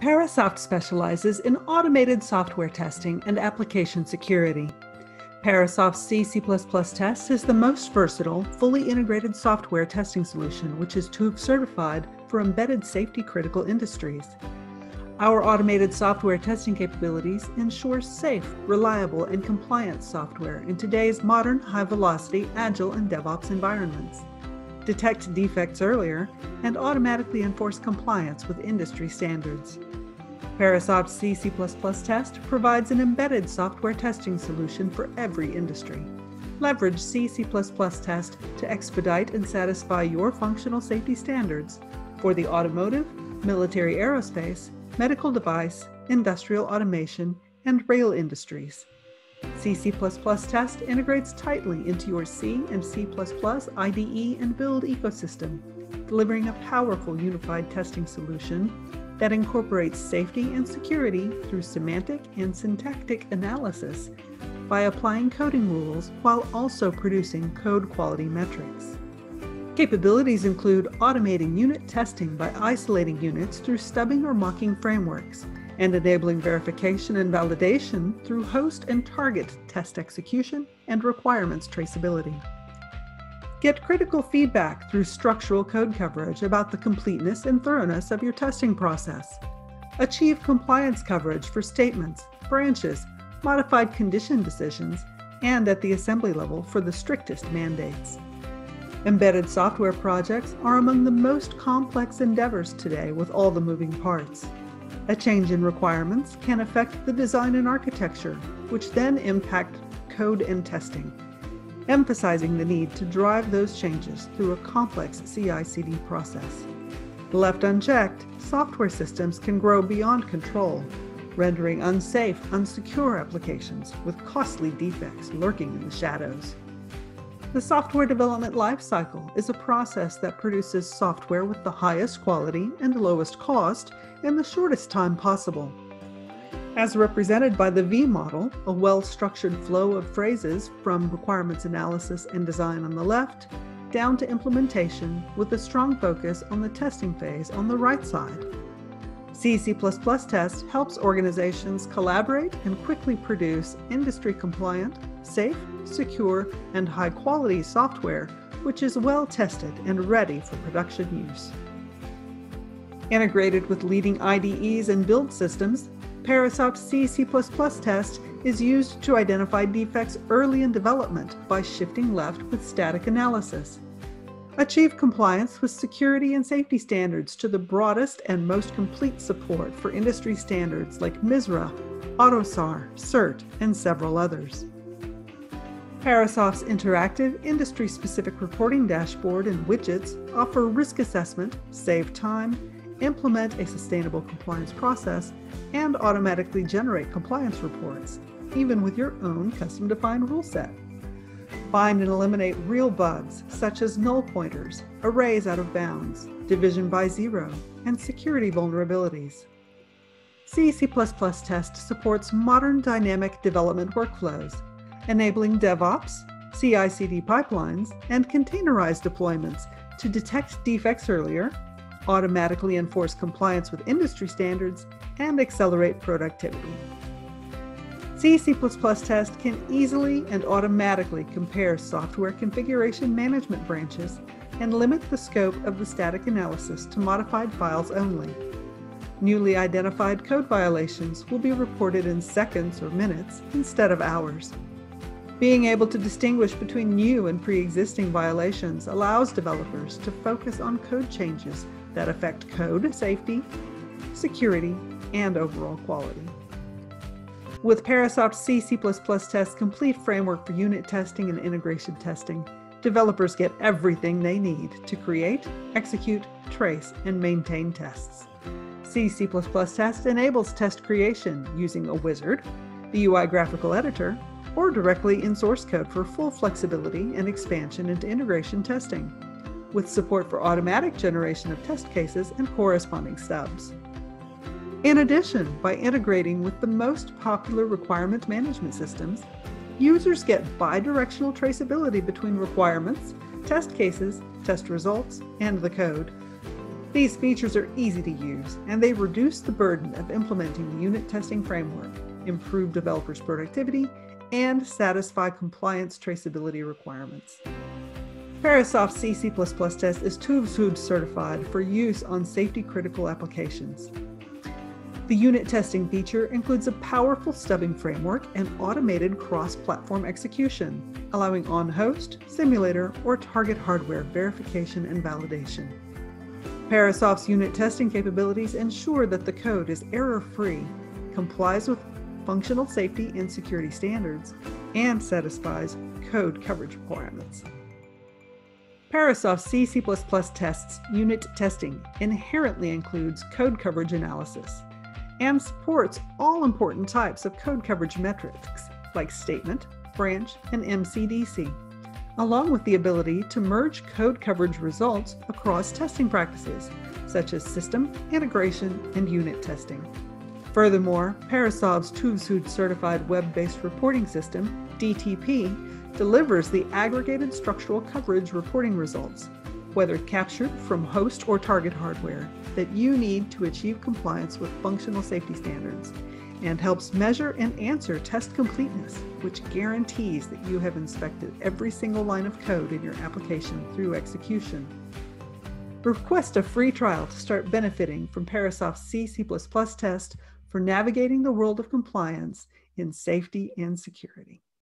Parasoft specializes in automated software testing and application security. Parasoft's C, C++ test is the most versatile, fully integrated software testing solution which is TÜV certified for embedded safety critical industries. Our automated software testing capabilities ensure safe, reliable, and compliant software in today's modern, high-velocity, agile, and DevOps environments. Detect defects earlier and automatically enforce compliance with industry standards. Parasoft C, Test provides an embedded software testing solution for every industry. Leverage C, Test to expedite and satisfy your functional safety standards for the automotive, military aerospace, medical device, industrial automation, and rail industries. C, C++ Test integrates tightly into your C and C++ IDE and build ecosystem, delivering a powerful unified testing solution that incorporates safety and security through semantic and syntactic analysis by applying coding rules while also producing code quality metrics. Capabilities include automating unit testing by isolating units through stubbing or mocking frameworks, and enabling verification and validation through host and target test execution and requirements traceability. Get critical feedback through structural code coverage about the completeness and thoroughness of your testing process. Achieve compliance coverage for statements, branches, modified condition decisions, and at the assembly level for the strictest mandates. Embedded software projects are among the most complex endeavors today with all the moving parts. A change in requirements can affect the design and architecture, which then impact code and testing emphasizing the need to drive those changes through a complex CI/CD process. Left unchecked, software systems can grow beyond control, rendering unsafe, unsecure applications with costly defects lurking in the shadows. The software development lifecycle is a process that produces software with the highest quality and lowest cost in the shortest time possible as represented by the V model, a well-structured flow of phrases from requirements analysis and design on the left, down to implementation with a strong focus on the testing phase on the right side. C, C++ Test helps organizations collaborate and quickly produce industry-compliant, safe, secure, and high-quality software which is well tested and ready for production use. Integrated with leading IDEs and build systems, Parasoft C C++ test is used to identify defects early in development by shifting left with static analysis. Achieve compliance with security and safety standards to the broadest and most complete support for industry standards like MISRA, AUTOSAR, CERT, and several others. Parasoft's interactive, industry-specific reporting dashboard and widgets offer risk assessment, save time, implement a sustainable compliance process, and automatically generate compliance reports, even with your own custom defined rule set. Find and eliminate real bugs such as null pointers, arrays out of bounds, division by zero, and security vulnerabilities. C, C++ Test supports modern dynamic development workflows, enabling DevOps, CI/CD pipelines, and containerized deployments to detect defects earlier automatically enforce compliance with industry standards, and accelerate productivity. C, C++ Test can easily and automatically compare software configuration management branches and limit the scope of the static analysis to modified files only. Newly identified code violations will be reported in seconds or minutes instead of hours. Being able to distinguish between new and pre-existing violations allows developers to focus on code changes that affect code safety, security, and overall quality. With Parasoft C, C++ Test's complete framework for unit testing and integration testing, developers get everything they need to create, execute, trace, and maintain tests. C, C++ Test enables test creation using a wizard, the UI graphical editor, or directly in source code for full flexibility and expansion into integration testing with support for automatic generation of test cases and corresponding stubs. In addition, by integrating with the most popular requirement management systems, users get bidirectional traceability between requirements, test cases, test results, and the code. These features are easy to use, and they reduce the burden of implementing the unit testing framework, improve developers' productivity, and satisfy compliance traceability requirements. Parasoft C C++ test is TÜV certified for use on safety critical applications. The unit testing feature includes a powerful stubbing framework and automated cross-platform execution, allowing on-host, simulator, or target hardware verification and validation. Parasoft's unit testing capabilities ensure that the code is error-free, complies with functional safety and security standards, and satisfies code coverage requirements. Parasoft C tests unit testing inherently includes code coverage analysis and supports all important types of code coverage metrics like statement, branch, and MCDC, along with the ability to merge code coverage results across testing practices, such as system, integration, and unit testing. Furthermore, Parasoft's TÜV certified web-based reporting system, DTP, delivers the aggregated structural coverage reporting results, whether captured from host or target hardware, that you need to achieve compliance with functional safety standards and helps measure and answer test completeness, which guarantees that you have inspected every single line of code in your application through execution. Request a free trial to start benefiting from Parasoft's C C++ test for navigating the world of compliance in safety and security.